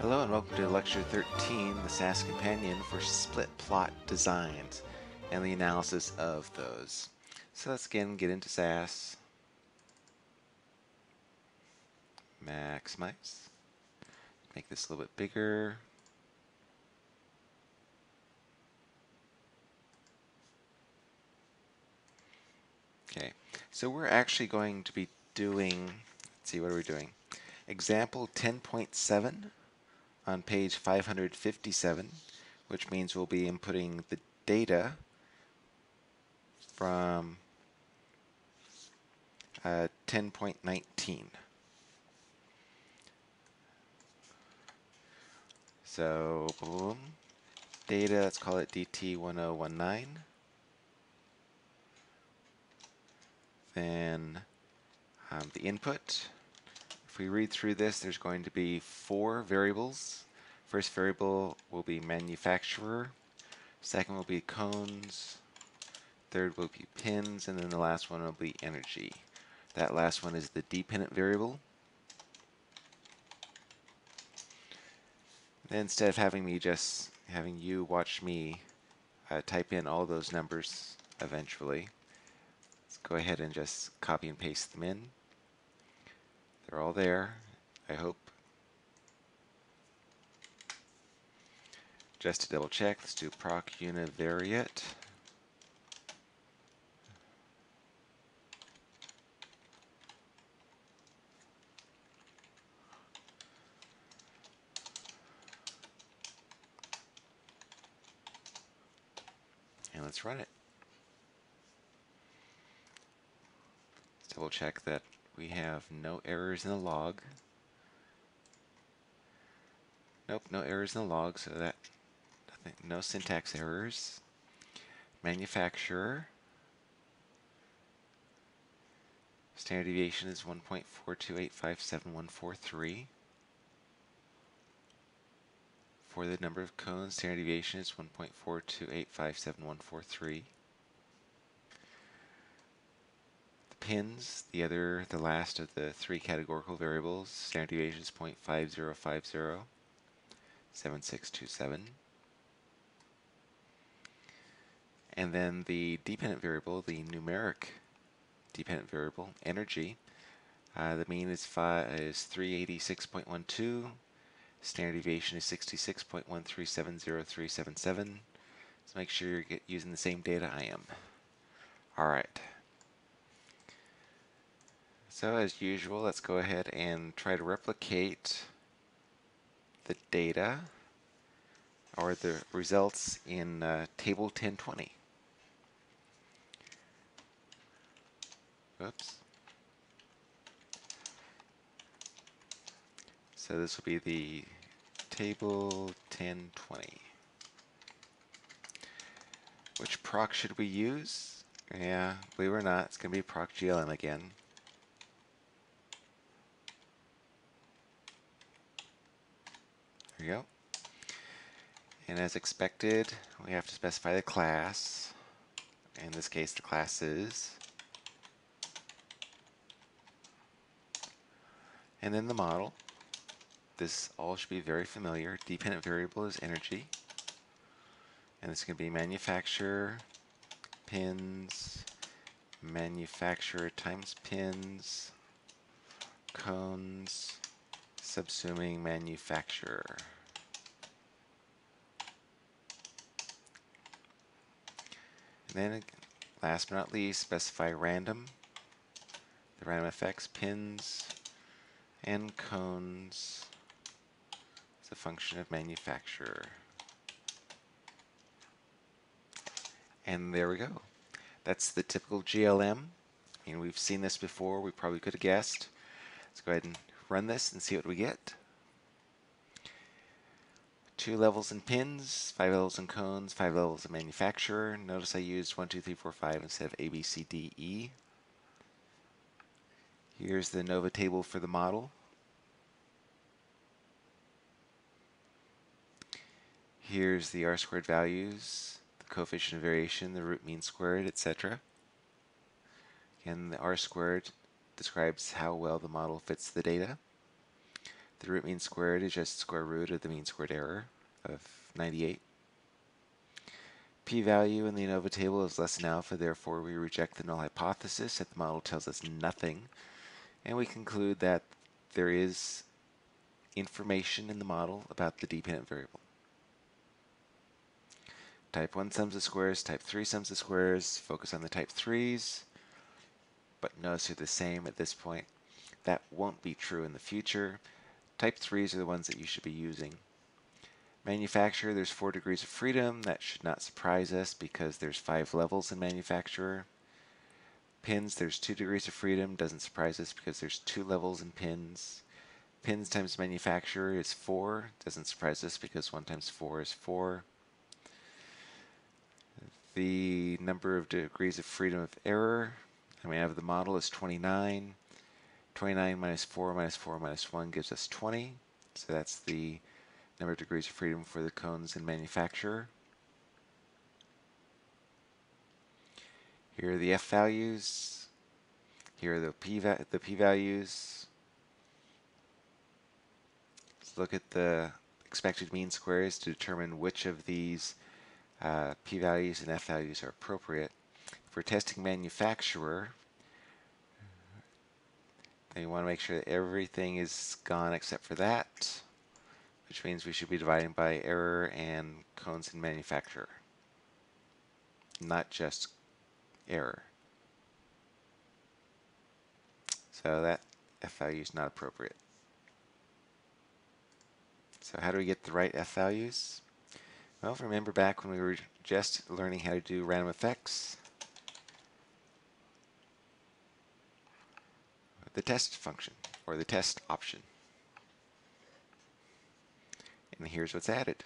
Hello and welcome to Lecture 13, the SAS Companion for Split Plot Designs and the analysis of those. So let's again get into SAS. Maximize. Make this a little bit bigger. Okay, so we're actually going to be doing, let's see, what are we doing? Example 10.7 on page 557, which means we'll be inputting the data from uh, 10.19. So, boom, data, let's call it DT1019. Then um, the input, if we read through this, there's going to be four variables. First variable will be manufacturer, second will be cones, third will be pins, and then the last one will be energy. That last one is the dependent variable. Instead of having me just having you watch me uh, type in all those numbers eventually, let's go ahead and just copy and paste them in. They're all there, I hope. Just to double check, let's do proc univariate. And let's run it. Let's double check that we have no errors in the log. Nope, no errors in the log, so that nothing, no syntax errors. Manufacturer. Standard deviation is 1.428574143. For the number of cones, standard deviation is 1.428574143. pins, the other, the last of the three categorical variables, standard deviation is 0.5050, 7627. And then the dependent variable, the numeric dependent variable, energy, uh, the mean is, is 386.12, standard deviation is 66.137037. So make sure you're using the same data I am. All right. So as usual, let's go ahead and try to replicate the data or the results in uh, table 1020. Oops. So this will be the table 1020. Which proc should we use? Yeah, believe it or not, it's going to be proc GLM again. We go. And as expected, we have to specify the class. In this case, the class is. And then the model. This all should be very familiar. Dependent variable is energy. And it's going to be manufacturer, pins, manufacturer times pins, cones, subsuming manufacturer. And then last but not least, specify random, the random effects, pins, and cones as a function of manufacturer. And there we go. That's the typical GLM. I mean, we've seen this before. We probably could have guessed. Let's go ahead and run this and see what we get. Two levels in pins, five levels in cones, five levels in manufacturer. Notice I used one, two, three, four, five instead of A, B, C, D, E. Here's the ANOVA table for the model. Here's the R squared values, the coefficient of variation, the root mean squared, etc. Again, the R squared describes how well the model fits the data. The root mean squared is just square root of the mean squared error of 98. P-value in the ANOVA table is less than alpha, therefore we reject the null hypothesis that the model tells us nothing. And we conclude that there is information in the model about the dependent variable. Type 1 sums of squares, type 3 sums of squares, focus on the type 3s, but notice they're the same at this point. That won't be true in the future. Type 3s are the ones that you should be using. Manufacturer, there's four degrees of freedom. That should not surprise us because there's five levels in manufacturer. Pins, there's two degrees of freedom. Doesn't surprise us because there's two levels in pins. Pins times manufacturer is four. Doesn't surprise us because one times four is four. The number of degrees of freedom of error, I mean, have the model is 29. 29 minus 4 minus 4 minus 1 gives us 20. So that's the number of degrees of freedom for the cones in manufacturer. Here are the F values. Here are the P, va the P values. Let's look at the expected mean squares to determine which of these uh, P values and F values are appropriate. For testing manufacturer, then you want to make sure that everything is gone except for that which means we should be dividing by error and cones in manufacturer, not just error. So that F value is not appropriate. So how do we get the right F values? Well, remember back when we were just learning how to do random effects, the test function, or the test option. And here's what's added.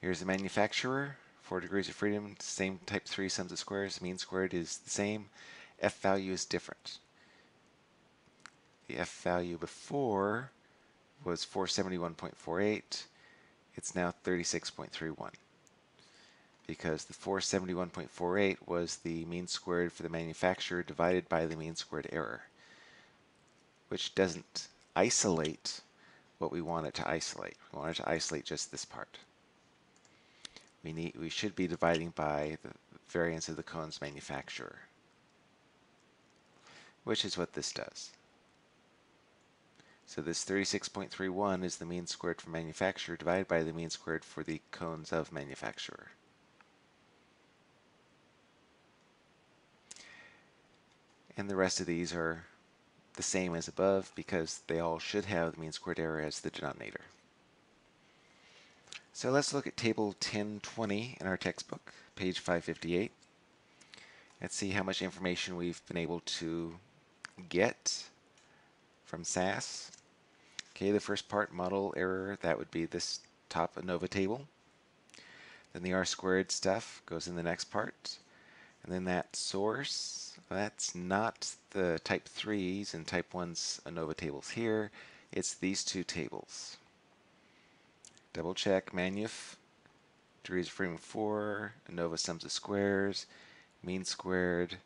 Here's the manufacturer, 4 degrees of freedom, same type 3 sums of squares, mean squared is the same, f value is different. The f value before was 471.48, it's now 36.31 because the 471.48 was the mean squared for the manufacturer divided by the mean squared error, which doesn't isolate what we want it to isolate. We want it to isolate just this part. We need we should be dividing by the variance of the cone's manufacturer, which is what this does. So this 36.31 is the mean squared for manufacturer divided by the mean squared for the cones of manufacturer. And the rest of these are the same as above because they all should have the mean squared error as the denominator. So let's look at table 1020 in our textbook, page 558. Let's see how much information we've been able to get from SAS. Okay, the first part, model error, that would be this top ANOVA table. Then the R squared stuff goes in the next part. And then that source, that's not the type 3s and type 1s ANOVA tables here. It's these two tables. Double check manuf, degrees of freedom 4, ANOVA sums of squares, mean squared,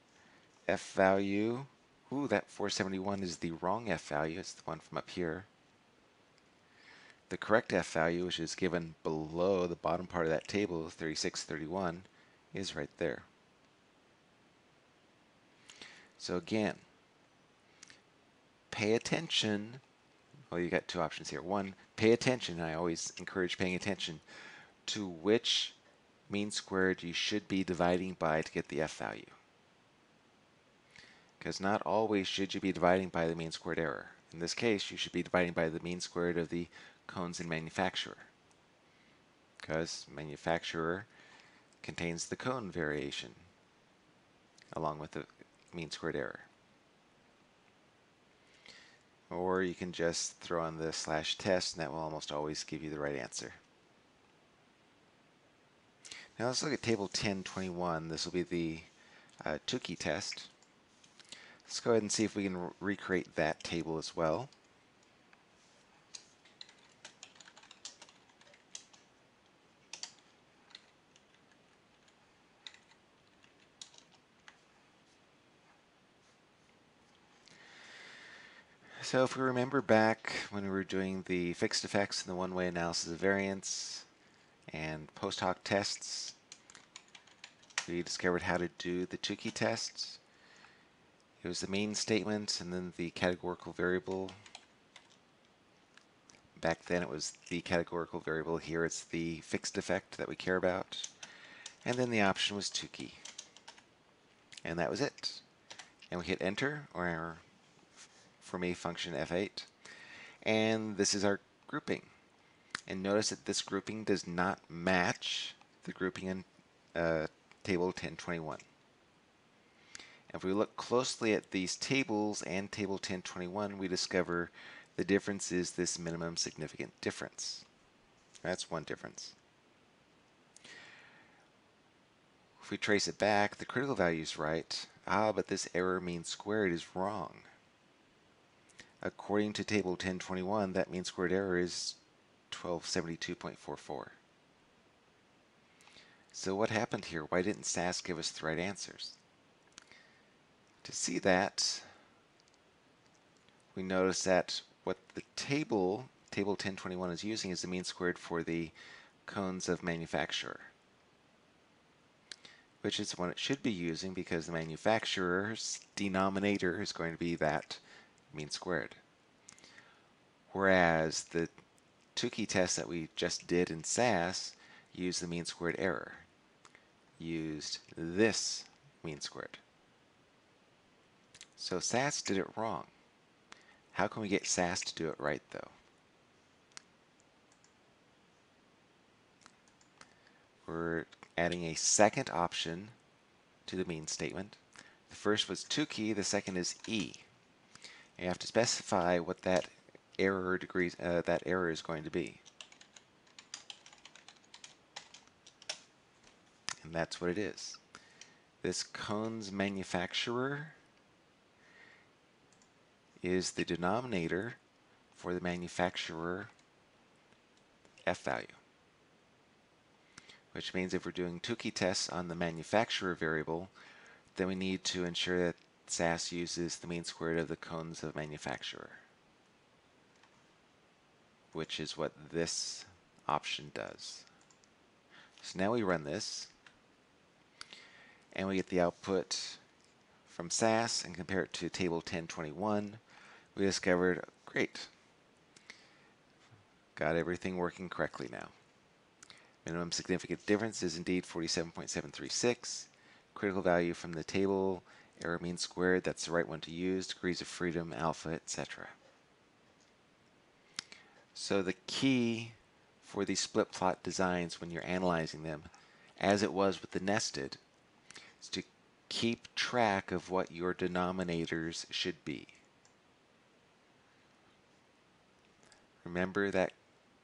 F value. Ooh, that 471 is the wrong F value. It's the one from up here. The correct F value, which is given below the bottom part of that table, 3631, is right there. So again, pay attention. Well, you got two options here. One, pay attention. I always encourage paying attention to which mean squared you should be dividing by to get the F value. Because not always should you be dividing by the mean squared error. In this case, you should be dividing by the mean squared of the cones in manufacturer. Because manufacturer contains the cone variation along with the mean squared error. Or you can just throw on the slash test and that will almost always give you the right answer. Now let's look at table 1021. This will be the uh, Tukey test. Let's go ahead and see if we can recreate that table as well. So if we remember back when we were doing the fixed effects and the one-way analysis of variance and post hoc tests, we discovered how to do the Tukey tests. It was the mean statement and then the categorical variable. Back then it was the categorical variable. Here it's the fixed effect that we care about. And then the option was Tukey. And that was it. And we hit enter, or for me, function F8. And this is our grouping. And notice that this grouping does not match the grouping in uh, table 1021. If we look closely at these tables and table 1021, we discover the difference is this minimum significant difference. That's one difference. If we trace it back, the critical value is right. Ah, but this error mean squared is wrong. According to table 1021, that mean squared error is 1272.44. So what happened here? Why didn't SAS give us the right answers? To see that, we notice that what the table, table 1021 is using is the mean squared for the cones of manufacturer, which is what it should be using because the manufacturer's denominator is going to be that mean squared. Whereas the Tukey test that we just did in SAS used the mean squared error, used this mean squared. So SAS did it wrong. How can we get SAS to do it right, though? We're adding a second option to the mean statement. The first was Tukey, the second is E. You have to specify what that error degree, uh, that error is going to be. And that's what it is. This cones manufacturer is the denominator for the manufacturer F value. Which means if we're doing Tukey tests on the manufacturer variable, then we need to ensure that SAS uses the mean squared of the cones of manufacturer, which is what this option does. So now we run this, and we get the output from SAS and compare it to table 1021 we discovered, great, got everything working correctly now. Minimum significant difference is indeed 47.736. Critical value from the table, error mean squared, that's the right one to use, degrees of freedom, alpha, etc. So the key for these split plot designs when you're analyzing them, as it was with the nested, is to keep track of what your denominators should be. Remember that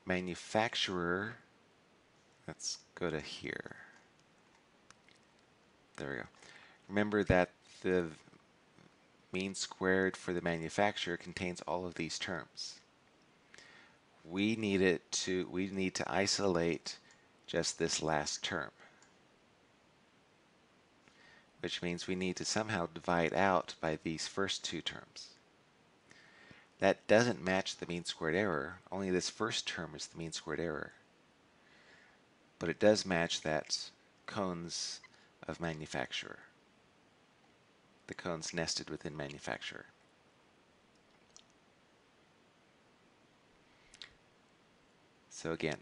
manufacturer, let's go to here. There we go. Remember that the mean squared for the manufacturer contains all of these terms. We need it to we need to isolate just this last term. Which means we need to somehow divide out by these first two terms. That doesn't match the mean squared error. Only this first term is the mean squared error. But it does match that cones of manufacturer. The cones nested within manufacturer. So again,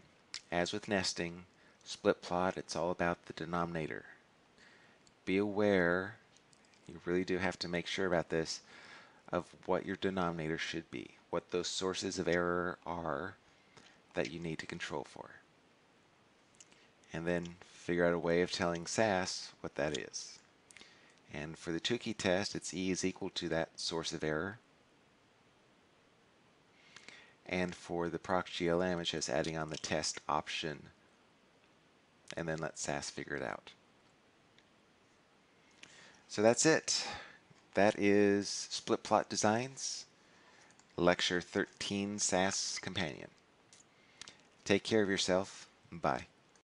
as with nesting, split plot, it's all about the denominator. Be aware, you really do have to make sure about this, of what your denominator should be, what those sources of error are that you need to control for. And then figure out a way of telling SAS what that is. And for the Tukey test, it's E is equal to that source of error. And for the proc GLM, it's just adding on the test option and then let SAS figure it out. So that's it. That is Split Plot Designs, Lecture 13 SAS Companion. Take care of yourself. Bye.